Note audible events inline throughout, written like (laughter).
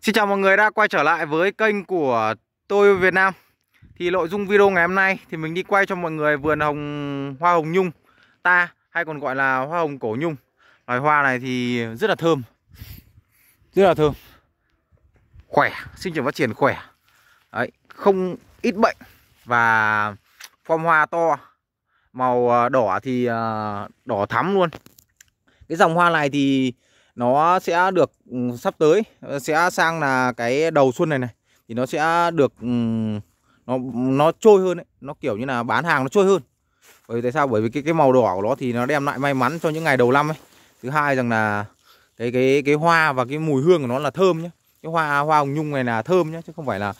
Xin chào mọi người đã quay trở lại với kênh của tôi Việt Nam. Thì nội dung video ngày hôm nay thì mình đi quay cho mọi người vườn hồng hoa hồng nhung. Ta hay còn gọi là hoa hồng cổ nhung. Loài hoa này thì rất là thơm. Rất là thơm. Khỏe, sinh trưởng phát triển khỏe. Đấy, không ít bệnh. Và form hoa to Màu ờ, đỏ thì ờ, đỏ thắm luôn. Cái dòng hoa này thì nó sẽ được ừ, sắp tới ờ, sẽ sang là cái đầu xuân này này. Thì nó sẽ được ừ, nó nó trôi hơn ấy. nó kiểu như là bán hàng nó trôi hơn. Bởi vì tại sao? Bởi vì cái cái màu đỏ của nó thì nó đem lại may mắn cho những ngày đầu năm ấy. Thứ hai rằng là cái cái cái hoa và cái mùi hương của nó là thơm nhá. Cái hoa hoa hồng nhung này là thơm nhá, chứ không phải là,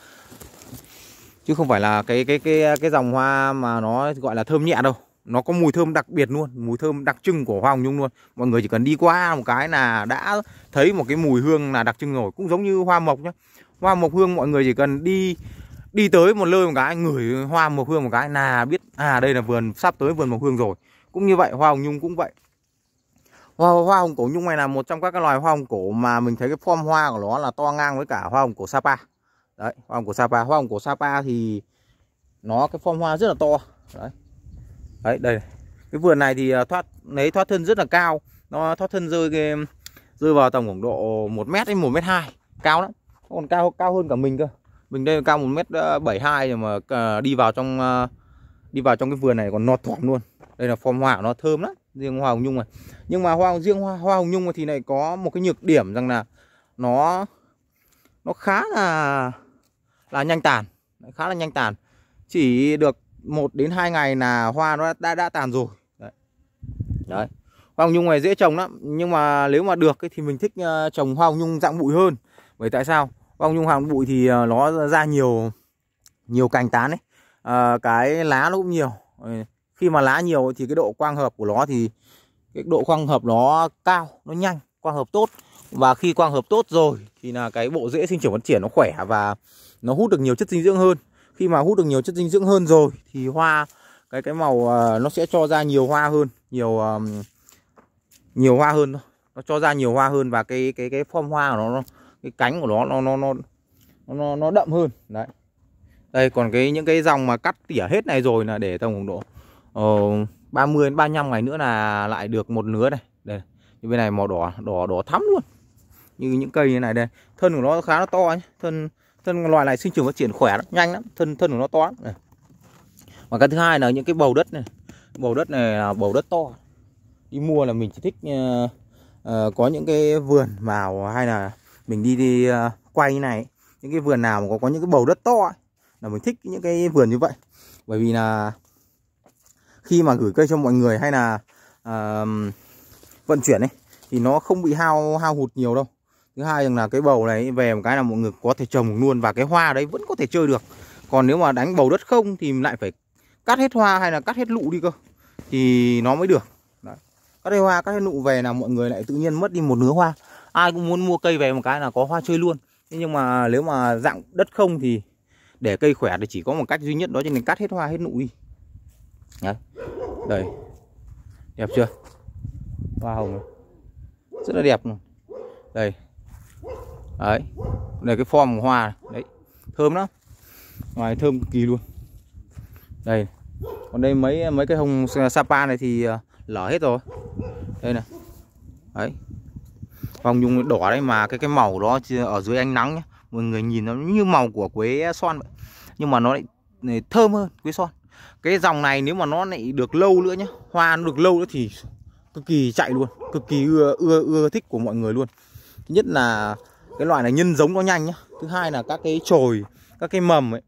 chứ không phải là cái cái cái cái dòng hoa mà nó gọi là thơm nhẹ đâu nó có mùi thơm đặc biệt luôn mùi thơm đặc trưng của hoa hồng nhung luôn. Mọi người chỉ cần đi qua một cái là đã thấy một cái mùi hương là đặc trưng rồi. Cũng giống như hoa mộc nhá. Hoa mộc hương mọi người chỉ cần đi đi tới một nơi một cái ngửi hoa mộc hương một cái là biết à đây là vườn sắp tới vườn mộc hương rồi. Cũng như vậy hoa hồng nhung cũng vậy. Hoa, hoa hồng cổ nhung này là một trong các cái loài hoa hồng cổ mà mình thấy cái form hoa của nó là to ngang với cả hoa hồng cổ sapa. Đấy hoa hồng cổ sapa. Hoa hồng cổ sapa thì nó cái form hoa rất là to. Đấy đấy đây cái vườn này thì à, thoát lấy thoát thân rất là cao. Nó thoát thân rơi cái, rơi vào tầm khoảng độ một mét đến một mét hai cao lắm. Còn cao cao hơn cả mình cơ. Mình đây cao một mét à, bảy hai mà à, đi vào trong đi vào trong cái vườn này còn nọt thỏm luôn. Đây là form hoa nó thơm lắm riêng hoa hồng nhung này. Nhưng mà hoa riêng hoa, hoa hồng nhung thì này có một cái nhược điểm rằng là nó nó khá là là nhanh tàn. Khá là nhanh tàn. Chỉ được 1 đến 2 ngày là hoa nó đã đã tàn rồi. Đấy. Đấy. Hoa hồng nhung này dễ trồng lắm, nhưng mà nếu mà được thì mình thích ờ, trồng hoa hồng nhung dạng bụi hơn. Bởi tại sao? Hoa hồng nhung dạng bụi thì ờ, nó ra nhiều nhiều cành tán ấy. À, cái lá nó cũng nhiều. Khi mà lá nhiều thì cái độ quang hợp của nó thì cái độ quang hợp nó cao, nó nhanh, quang hợp tốt. Và khi quang hợp tốt rồi thì là cái bộ rễ sinh trưởng phát triển nó khỏe và nó hút được nhiều chất dinh dưỡng hơn khi mà hút được nhiều chất dinh dưỡng hơn rồi thì hoa cái cái màu uh, nó sẽ cho ra nhiều hoa hơn nhiều um, nhiều hoa hơn thôi. Nó cho ra nhiều hoa hơn và cái cái cái form hoa của nó cái cánh của nó nó nó nó nó nó đậm hơn. Đấy. Đây còn cái những cái dòng mà cắt tỉa hết này rồi là để tầm độ ờ, uh, 30 đến 35 ngày nữa là lại được một nứa này. Đây như bên này màu đỏ đỏ đỏ thắm luôn. Như những cây như này đây. Thân của nó khá là to ấy. thân thân loài này sinh trưởng phát triển khỏe lắm nhanh lắm thân thân của nó to lắm này. và cái thứ hai là những cái bầu đất này. Bầu đất này là bầu đất to. Đi mua là mình chỉ thích uh, uh, có những cái vườn vào hay là mình đi đi uh, quay như này. Những cái vườn nào mà có có những cái bầu đất to là mình thích những cái vườn như vậy. Bởi vì là khi mà gửi cây cho mọi người hay là uh, vận chuyển ấy thì nó không bị hao hao hụt nhiều đâu thứ hai rằng là cái bầu này, về một cái là mọi người có thể trồng luôn và cái hoa đấy vẫn có thể chơi được. Còn nếu mà đánh bầu đất không thì lại phải cắt hết hoa hay là cắt hết lụ đi cơ, thì nó mới được. Đấy. cắt hết hoa, cắt hết lụ về là mọi người lại tự nhiên mất đi một nứa hoa. Ai cũng muốn mua cây về một cái là có hoa chơi luôn. Nhưng mà nếu mà dạng đất không thì để cây khỏe thì chỉ có một cách duy nhất, đó cho nên cắt hết hoa, hết nụ đi. Đấy. Đây. Đẹp chưa? Hoa hồng rất là đẹp này đây đấy. Đây cái form của hoa đấy thơm lắm. Ngoài thơm cực kỳ luôn. Đây. Còn đây mấy mấy cái hồng sapa này thì ờ, lở hết rồi. Đây này. Đấy. Vòng nhung đỏ đấy mà cái cái màu đó ở dưới ánh nắng nhá. Mọi người nhìn nó như màu của quế son vậy. Nhưng mà nó lại này, thơm hơn quế son. Cái dòng này nếu mà nó lại được lâu nữa nhá hoa nó được lâu nữa thì cực kỳ chạy luôn. Cực kỳ ưa ưa ưa thích của mọi người luôn. Thứ nhất là cái loại này nhân giống nó nhanh nhá. Thứ hai là các cái chồi các cái mầm ấy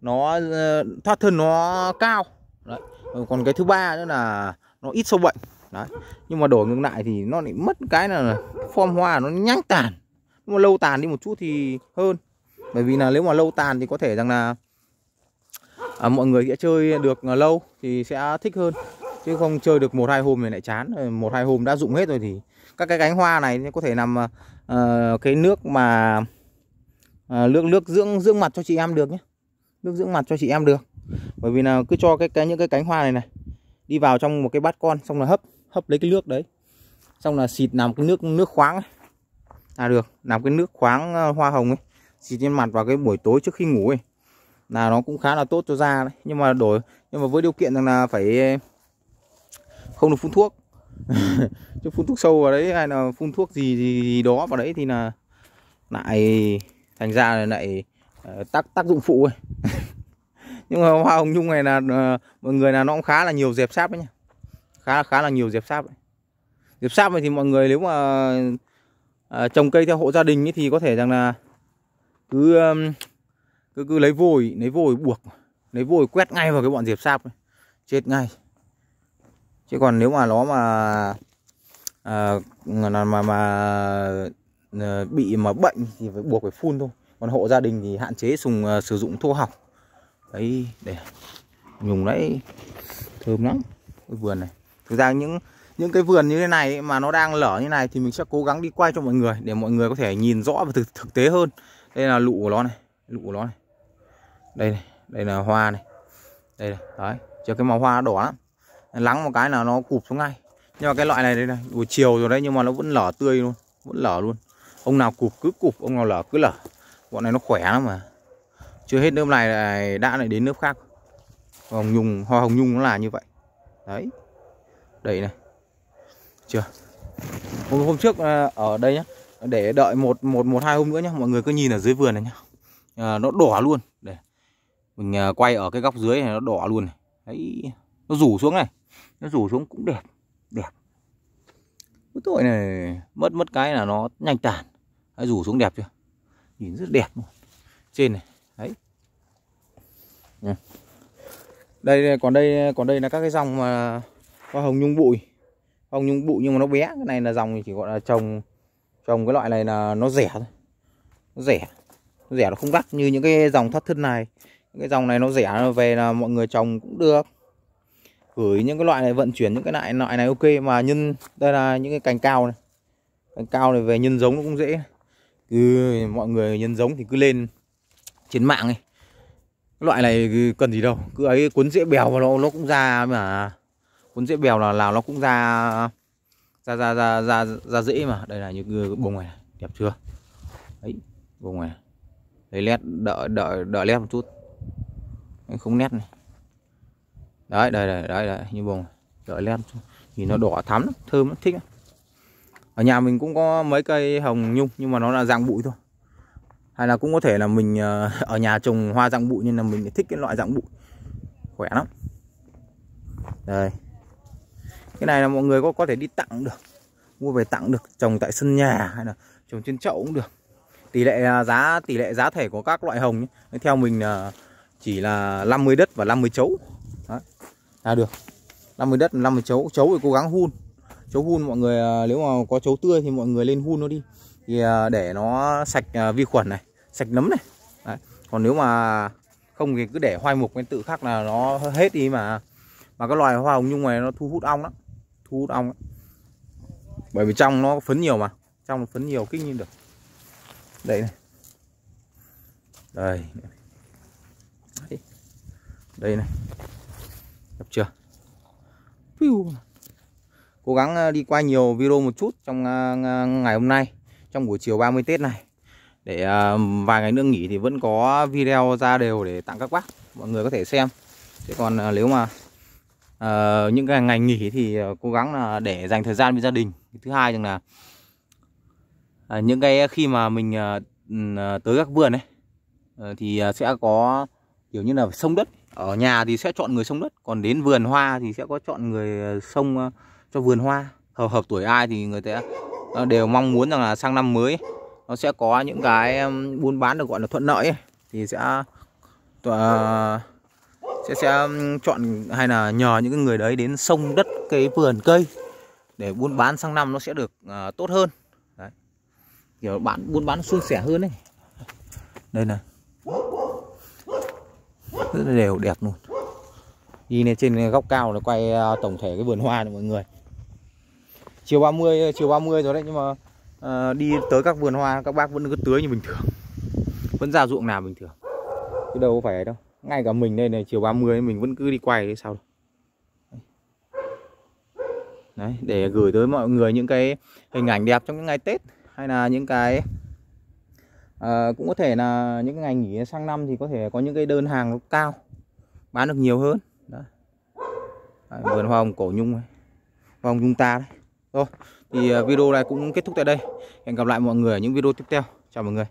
nó ờ, thoát thân nó cao. Đấy. còn cái thứ ba nữa là nó ít sâu bệnh. Đấy. Nhưng mà đổi ngược lại thì nó lại mất cái là form hoa nó nhanh tàn. Nhưng mà lâu tàn đi một chút thì hơn. Bởi vì là nếu mà lâu tàn thì có thể rằng là à, mọi người sẽ chơi được lâu thì sẽ thích hơn. Chứ không chơi được một hai hôm thì lại chán. Một hai hôm đã dụng hết rồi thì các cái cánh hoa này có thể nằm uh, cái nước mà uh, nước nước dưỡng dưỡng mặt cho chị em được nhé. Nước dưỡng mặt cho chị em được. Bởi vì là cứ cho cái, cái những cái cánh hoa này này đi vào trong một cái bát con xong là hấp hấp lấy cái nước đấy. Xong là xịt làm cái nước nước khoáng là được làm cái nước khoáng ờ, hoa hồng ấy. Xịt trên mặt vào cái buổi tối trước khi ngủ ấy. Là nó cũng khá là tốt cho da đấy. Nhưng mà đổi nhưng mà với điều kiện rằng là phải không được phun thuốc. (laughs) chứ phun thuốc sâu vào đấy hay là phun thuốc gì gì, gì đó vào đấy thì là lại thành ra là lại uh, tác tác dụng phụ ấy (laughs) nhưng mà hoa hồng nhung này là uh, mọi người là nó cũng khá là nhiều dẹp sáp đấy nhá khá khá là nhiều dẹp sáp đấy. dẹp sáp này thì mọi người nếu mà uh, trồng cây theo hộ gia đình ấy thì có thể rằng là cứ um, cứ cứ lấy vôi lấy vôi buộc lấy vôi quét ngay vào cái bọn diệp sáp ấy. chết ngay chứ còn nếu mà nó mà à, mà mà, mà à, bị mà bệnh thì phải buộc phải phun thôi. Còn hộ gia đình thì hạn chế dùng uh, à, sử dụng thuốc học. Đấy để nhùng đấy. Thơm lắm. Cái vườn này. Thực ra những những cái vườn như thế này mà nó đang lở như này thì mình sẽ cố gắng đi quay cho mọi người để mọi người có thể nhìn rõ và thực, thực tế hơn. Đây là lụ của nó này. Lụ của nó này. Đây này. Đây là hoa này. Đây này. Đấy. Cho cái màu hoa đỏ lắm lắng một cái là nó cụp xuống ngay. Nhưng mà cái loại này đây này buổi chiều rồi đấy nhưng mà nó vẫn lở tươi luôn vẫn lở luôn. Ông nào cụp cứ cụp ông nào lở cứ lở. Bọn này nó khỏe lắm mà. Chưa hết nước này lại đã lại đến nước khác. Hồng nhung hoa hồng nhung nó là như vậy. Đấy. Đây này. Chưa. Hôm, hôm trước à, ở đây nhá để đợi một một một hai hôm nữa nhá mọi người cứ nhìn ở dưới vườn này nhá. À, nó đỏ luôn. Để mình à, quay ở cái góc dưới này nó đỏ luôn này. Đấy. Nó rủ xuống này nó rủ xuống cũng đẹp đẹp cái tội này mất mất cái là nó nhanh tàn. Hãy rủ xuống đẹp chưa? Nhìn rất đẹp luôn. Trên này, đấy. Đây còn đây còn đây là các cái dòng mà hoa hồng nhung bụi. Hồng nhung bụi nhưng mà nó bé. Cái này là dòng chỉ gọi là trồng trồng cái loại này là nó rẻ thôi. Nó rẻ. Nó rẻ nó không đắt như những cái dòng thoát thân này. Những cái dòng này nó rẻ về là mọi người trồng cũng được gửi những cái loại này, vận chuyển những cái loại loại này ok, mà nhân, đây là những cái cành cao này. Cành cao này về nhân giống nó cũng dễ. Cứ mọi người nhân giống thì cứ lên trên mạng ấy. Loại này cần gì đâu, cứ ấy cuốn dễ bèo vào nó nó cũng ra mà, cuốn dễ bèo là là nó cũng ra ra ra ra ra ra dễ mà. Đây là những bông này, đẹp chưa? Ấy, bông này. Lấy lét đợi đợi đợi lét một chút. Không nét này đấy đây đây đấy, đấy như bông đợi lên nhìn nó đỏ thắm lắm, thơm lắm, thích lắm. ở nhà mình cũng có mấy cây hồng nhung nhưng mà nó là dạng bụi thôi. Hay là cũng có thể là mình ờ, (laughs) ở nhà trồng hoa dạng bụi nhưng là mình thích cái loại dạng bụi. Khỏe lắm. Đây. Cái này là mọi người có có thể đi tặng được. Mua về tặng được trồng tại sân nhà hay là trồng trên chậu cũng được. Tỷ lệ à, giá tỷ lệ giá thể của các loại hồng ấy, theo mình là chỉ là 50 đất và 50 chấu là được. 50 đất 50 chấu. Chấu thì cố gắng hun. Chấu hun mọi người à, nếu mà có chấu tươi thì mọi người lên hun nó đi. Thì à, để nó sạch à, vi khuẩn này sạch nấm này. Đấy. còn nếu mà không thì cứ để hoai mục bên tự khắc là nó hết đi mà. Mà cái loài hoa hồng nhung này nó thu hút ong lắm. Thu hút ong lắm. bởi vì trong nó phấn nhiều mà. Trong nó phấn nhiều kích như được. Đây này. Đây đây, này chưa? Cố gắng ờ, đi qua nhiều video một chút trong ờ, ngày hôm nay trong buổi chiều 30 Tết này. Để ờ, vài ngày nữa nghỉ thì vẫn có video ra đều để tặng các bác mọi người có thể xem. Thế còn nếu mà uh, những cái ngày nghỉ thì cố gắng là để dành thời gian với gia đình. Thứ hai rằng là à, những cái khi mà mình à, tới các vườn ấy à, thì sẽ có kiểu như là sông đất ở nhà thì sẽ chọn người sông đất còn đến vườn hoa thì sẽ có chọn người ờ, sông ờ, cho vườn hoa. Hợp hợp tuổi ai thì người ta ờ, đều mong muốn rằng là sang năm mới nó sẽ có những cái buôn bán được gọi là thuận lợi ấy. thì sẽ tòa, sẽ sẽ chọn hay là nhờ những người đấy đến sông đất cái vườn cây để buôn bán sang năm nó sẽ được uh, tốt hơn. Kiểu bán buôn bán suôn sẻ hơn đấy đây này rất là đều đẹp luôn. Đi lên trên góc cao là quay à, tổng thể cái vườn hoa này mọi người. Chiều 30 chiều 30 rồi đấy nhưng mà à, đi tới các vườn hoa các bác vẫn cứ tưới như bình thường. Vẫn ra ruộng nào bình thường. Chứ đâu có phải đâu. Ngay cả mình đây này chiều 30 mình vẫn cứ đi quay đấy sao đấy để gửi tới mọi người những cái hình ảnh đẹp trong những ngày Tết hay là những cái à, cũng có thể là những ngày nghỉ sang năm thì có thể có những cái đơn hàng nó cao bán được nhiều hơn. Đó. À, vườn hoa hồng cổ nhung này. hoa hồng nhung ta đấy. Rồi thì ờ, video này cũng kết thúc tại đây. Hẹn gặp lại mọi người ở những video tiếp theo. Chào mọi người.